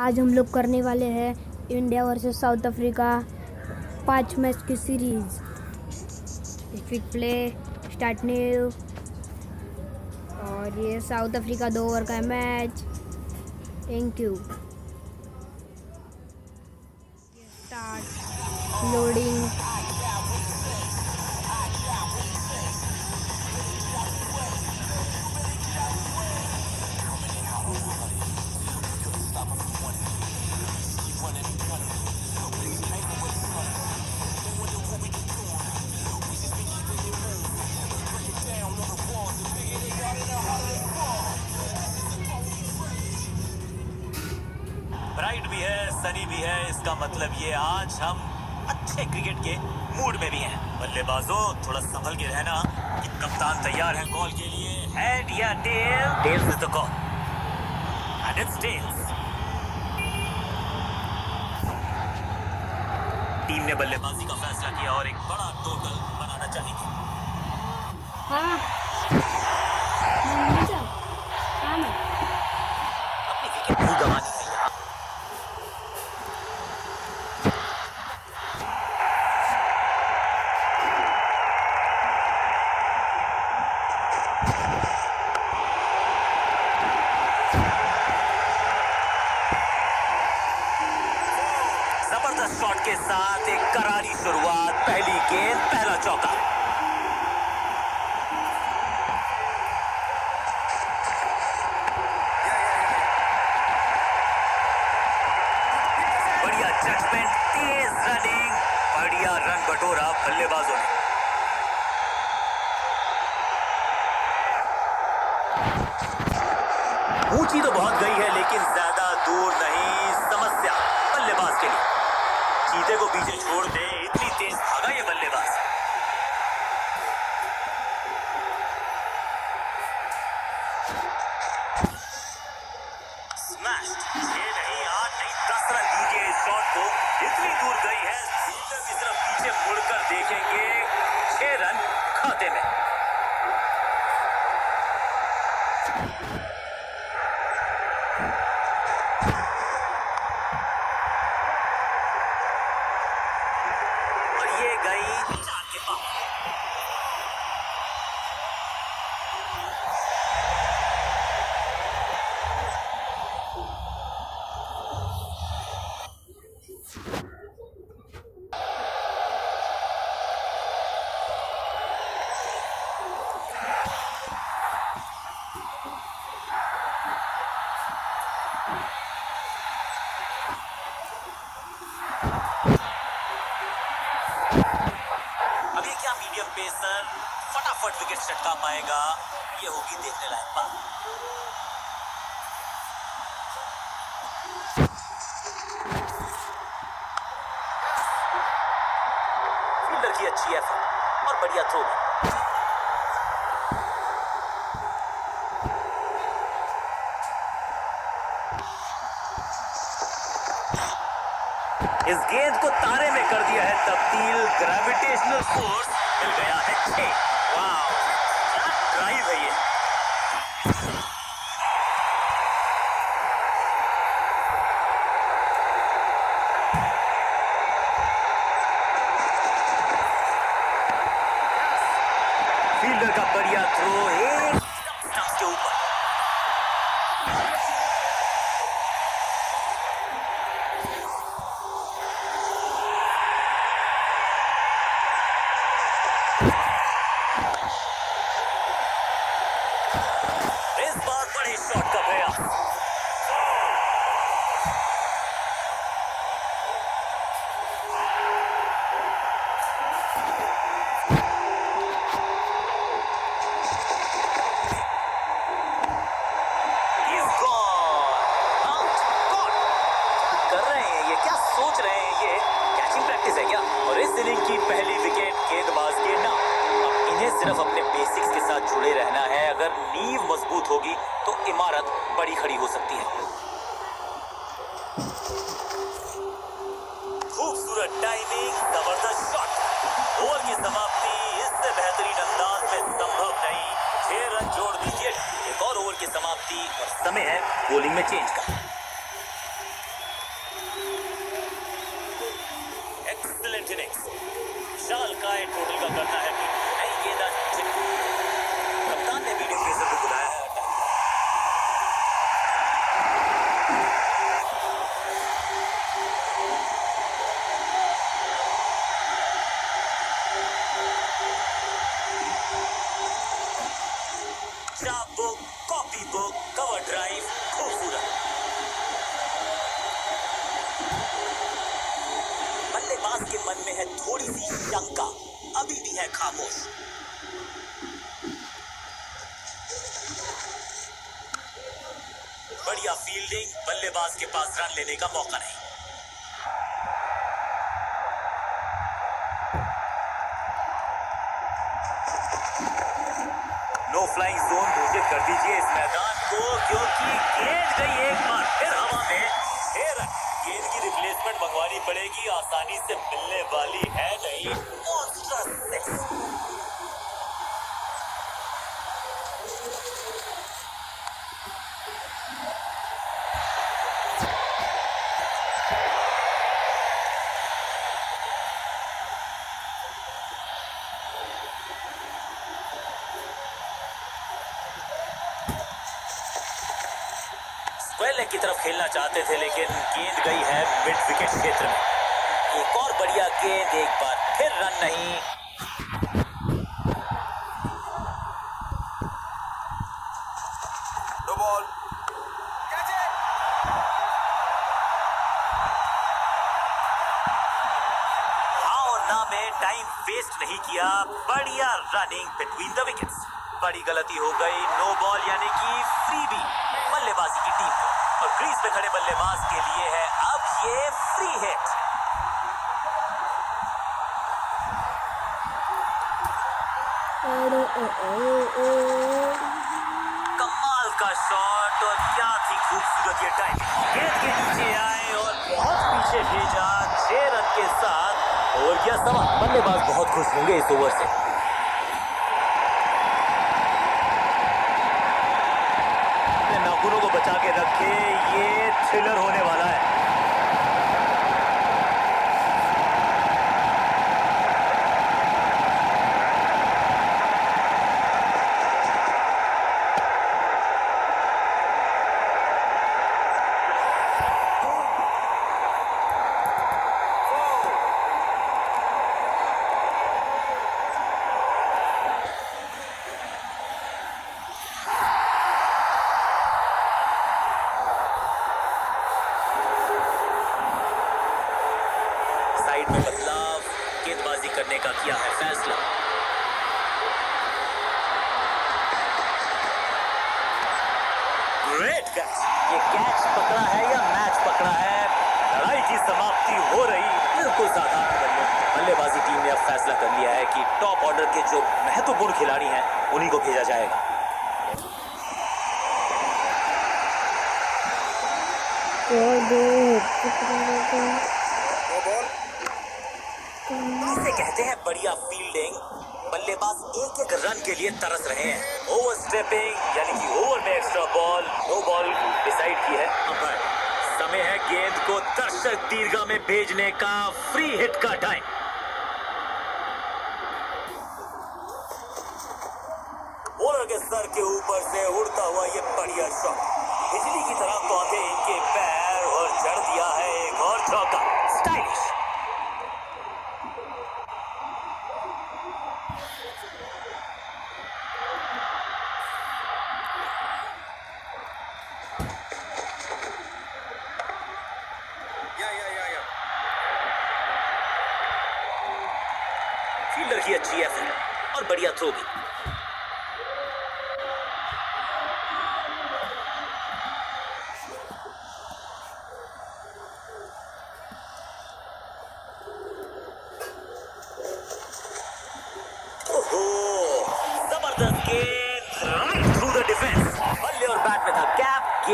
आज हम लोग करने वाले हैं इंडिया वर्सेस साउथ अफ्रीका पाँच मैच की series. Fit play start new और ये साउथ अफ्रीका दो ओवर का match thank you start loading bright भी है, सनी भी है, इसका मतलब ये आज हम अच्छे क्रिकेट के मूड में भी हैं। बल्लेबाजों, थोड़ा संभल के रहना। कि कप्तान तैयार है कॉल के लिए। हेड या tail tails is the call. And it's tails team ने बल्लेबाजी का फैसला किया और एक बड़ा टोटल बनाना चाहेंगे। के साथ एक करारी शुरुआत, पहली गेंद, पहला चौका। बढ़िया जजमेंट तेज रनिंग बढ़िया रन बटोरा बल्लेबाजों ने ऊँची तो बहुत गई है लेकिन ज़्यादा दूर नहीं समस्या बल्लेबाज के लिए को पीछे छोड़ दे। विकेट चटका पाएगा। ये होगी देखने लायक बात। फील्डर की अच्छी और बढ़िया थ्रो इस गेंद को तारे में कर दिया है तब्दील। ग्रेविटेशनल फोर्स मिल गया है छह। वाह ड्राइव है अगर नींव मज़बूत होगी तो इमारत बड़ी खड़ी हो सकती है। खूबसूरत टाइमिंग ज़बरदस्त शॉट ओवर की समाप्ति इससे बेहतरीन अंदाज में संभव नहीं। छह रन जोड़ दीजिए। एक और ओवर की समाप्ति और समय है बॉलिंग में चेंज का। एक्सलेंट इनिंग्स शाल का टोटल का करना है। Book copy book cover drive खूबसूरत बल्लेबाज के मन में है थोड़ी सी शंका, अभी भी है खामोश। बढ़िया फील्डिंग बल्लेबाज के पास रन लेने का मौका नहीं। फ्लाइंग जोन घोषित कर दीजिए इस मैदान को, क्योंकि गेंद गई एक बार, फिर हवा में फिर गेंद की रिप्लेसमेंट मंगवानी पड़ेगी, आसानी से मिलने वाली है नहीं। लेग की तरफ़ खेलना चाहते थे लेकिन गेंद गई है मिड विकेट क्षेत्र में। एक और बढ़िया गेंद एक बार फिर रन नहीं। नो बॉल कैच इट हाँ और ना में टाइम वेस्ट नहीं किया बढ़िया रनिंग बिटवीन द विकेट्स बड़ी गलती हो गई नो बॉल यानी कि फ्री भी। बल्लेबाजी की टीम को। और क्रीज पे खड़े बल्लेबाज के लिए है अब ये फ्री हिट कमाल का शॉट और क्या थी खूबसूरत ये टाइम गेंद के नीचे आए और बहुत पीछे भेजा छह रन के साथ। और यह सवा बल्लेबाज बहुत खुश होंगे इस ओवर से अपने नाखूनों को बचा के रखे थ्रिलर होने वाला है साइड में बदलाव गेंदबाजी करने का किया है फैसला ग्रेट कैच ये कैच पकड़ा है या मैच पकड़ा है लड़ाई की समाप्ति हो रही बिल्कुल साधारण बल्ले बल्लेबाजी टीम ने अब फैसला कर लिया है कि टॉप ऑर्डर के जो महत्वपूर्ण खिलाड़ी हैं उन्हीं को भेजा जाएगा। इसे कहते हैं बढ़िया फील्डिंग बल्लेबाज एक एक रन के लिए तरस रहे हैं। ओवर स्टेपिंग यानी कि ओवर में extra ball no ball decide की है। समय है गेंद को दर्शक दीर्घा में भेजने का। फ्री हिट का टाइम बॉलर के सर के ऊपर से उड़ता हुआ ये बढ़िया शॉट बिजली की तरह कौंधे इनके पैर और जड़ दिया है एक और चौका स्टाइलिश या या या या फील्डर की अच्छी एफर्ट और बढ़िया थ्रो भी।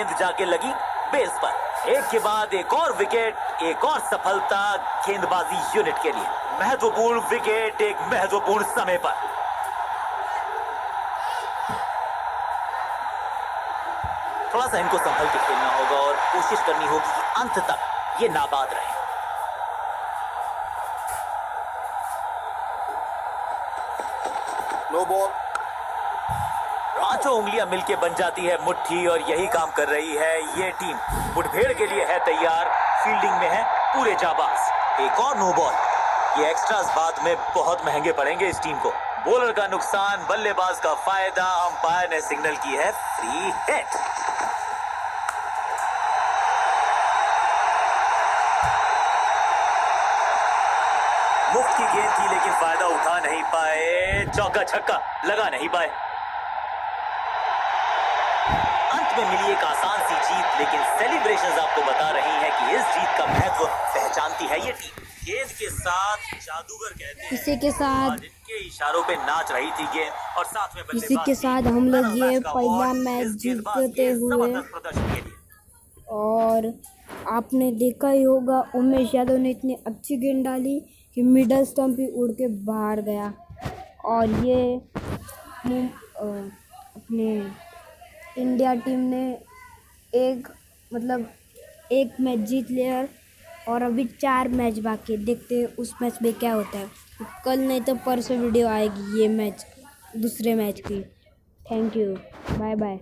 गेंद जाके लगी बेस पर। एक के बाद एक और विकेट, एक और सफलता गेंदबाजी यूनिट के लिए। महत्वपूर्ण विकेट एक महत्वपूर्ण समय पर। थोड़ा सा इनको संभल के खेलना होगा और कोशिश करनी होगी कि अंत तक ये नाबाद रहे। नो बॉल पाँचों उंगलियाँ मिलके बन जाती है मुट्ठी और यही काम कर रही है ये टीम। मुठभेड़ के लिए है तैयार। फील्डिंग में है पूरे जाबाज। एक और नो बॉल। ये एक्स्ट्रास बाद में बहुत महँगे पड़ेंगे इस टीम को। बॉलर का नुकसान, बल्लेबाज का फ़ायदा, अंपायर ने सिग्नल की है फ्री हिट। मुफ़्त की गेंद थी, लेकिन फ़ायदा उठा नहीं पाए, चौका छक्का लगा नहीं पाए। में मिली एक आसान सी जीत लेकिन सेलिब्रेशंस आपको बता रही हैं कि इस जीत का महत्व पहचानती है ये टीम गेंद के साथ जादूगर कहते हैं। इसी के साथ इनके इशारों पे नाच रही थी गेंद और साथ में इसी के साथ हम लोग ये पहला मैच जीतते हुए के और आपने देखा ही होगा उमेश यादव ने इतनी अच्छी गेंद डाली कि मिडल स्टम्प ही उड़ के बाहर गया। और ये अपने इंडिया टीम ने एक मतलब एक मैच जीत लिया और अभी चार मैच बाकी। देखते हैं उस मैच में क्या होता है। कल नहीं तो परसों वीडियो आएगी ये मैच, दूसरे मैच की। Thank you. Bye bye.